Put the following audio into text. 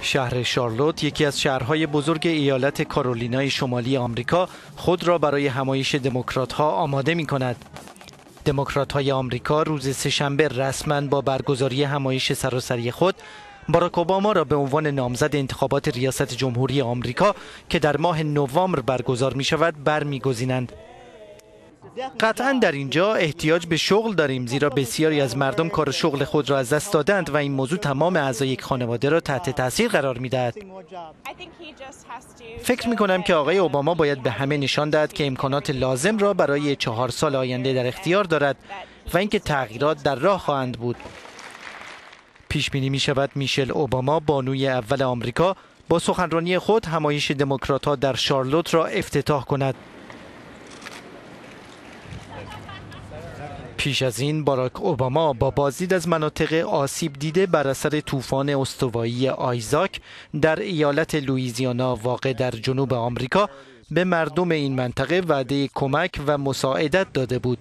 شهر شارلوت یکی از شهرهای بزرگ ایالت کارولینای شمالی آمریکا خود را برای همایش دموکرات ها آماده می کند. دموکرات های آمریکا روز سهشنبه رسما با برگزاری همایش سراسری خود باراک اوباما را به عنوان نامزد انتخابات ریاست جمهوری آمریکا که در ماه نوامبر برگزار می شود برمیگزینند. قطعا در اینجا احتیاج به شغل داریم زیرا بسیاری از مردم کار شغل خود را از دست دادند و این موضوع تمام اعضای یک خانواده را تحت تاثیر قرار می دهد. فکر می کنم که آقای اوباما باید به همه نشان دهد که امکانات لازم را برای چهار سال آینده در اختیار دارد و اینکه تغییرات در راه خواهند بود. پیش بینی می شود میشل اوباما بانوی اول آمریکا با سخنرانی خود همایش دموکرات ها در شارلوت را افتتاح کند. پیش از این باراک اوباما با بازدید از مناطق آسیب دیده بر اثر طوفان استوایی آیزاک در ایالت لوئیزیانا واقع در جنوب آمریکا به مردم این منطقه وعده کمک و مساعدت داده بود.